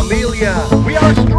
Amelia. We are